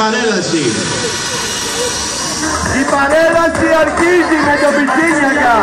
παρέλαση. Η παρέλαση αρχίζει με το Πιτσίνιακα.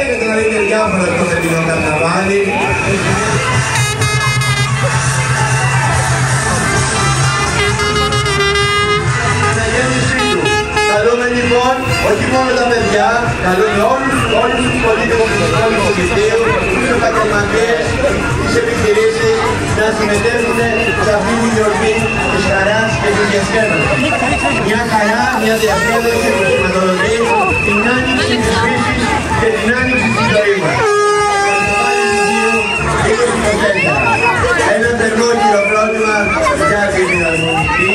Έχετε να δείτε διάφορα το φετινό καρναβάλι. Καλούμε λοιπόν όχι μόνο τα παιδιά, καλούμε όλους, όλους τους πολίτες του Πολίτου Κηπίου, τους επαγγελματίες, τις επιχειρήσεις να συμμετέχουν σε αυτή τη γιορτή της χαράς και της διασκέδασης. Μια χαρά, μια διασκέδαση που σηματοδοτεί την άνοιξη της φύσης και την άνοιξη της ζωής μας. Ένα θερμό χειροκρότημα για την Ιδανική,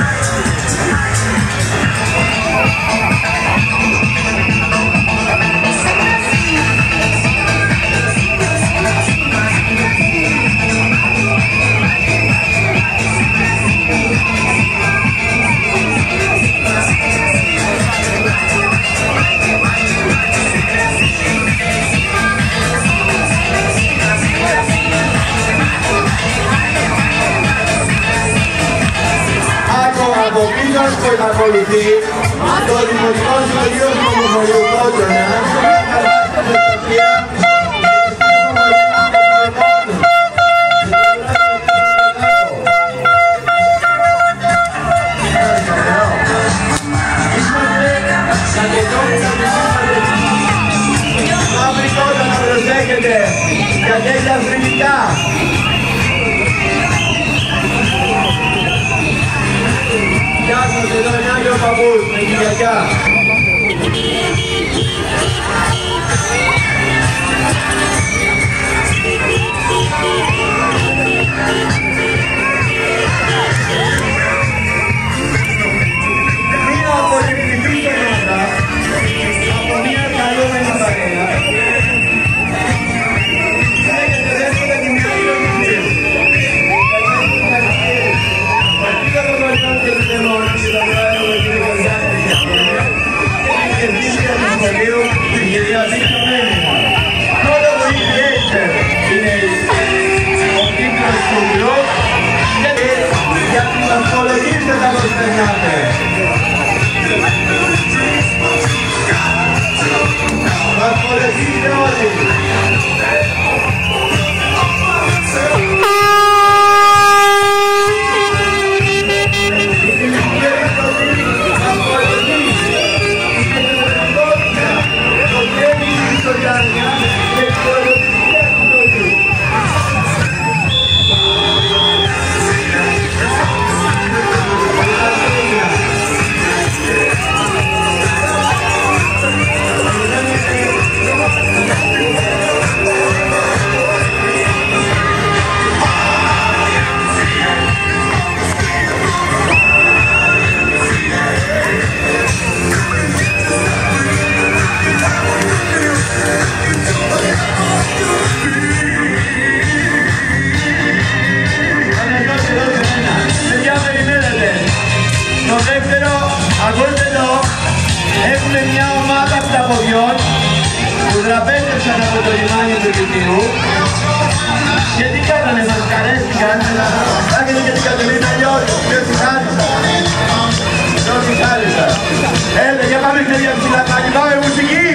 for the day. God, you must come to the favor, pra gente. Angelina, ayúdame, musiquín.